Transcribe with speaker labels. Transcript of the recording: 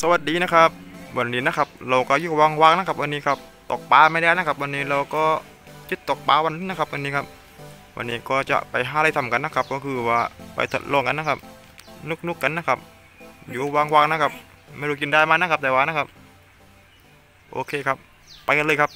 Speaker 1: สวัสดีนะครับ วันนี้นะครับ เราก็อยู่ว่างๆนะครับ วันนี้ครับตกปลาไม่ได้นะครับ วันนี้เราก็จุดตกปลาวันนี้นะครับ วันนี้ครับ วันนี้ก็จะไปหาอะไรทำกันนะครับ ก็คือว่าไปทดลองกันนะครับ นุกๆกันนะครับ อยู่ว่างๆนะครับ ไม่รู้กินได้ไหมนะครับแต่ว่านะครับ โอเคครับ ไปกันเลยครับ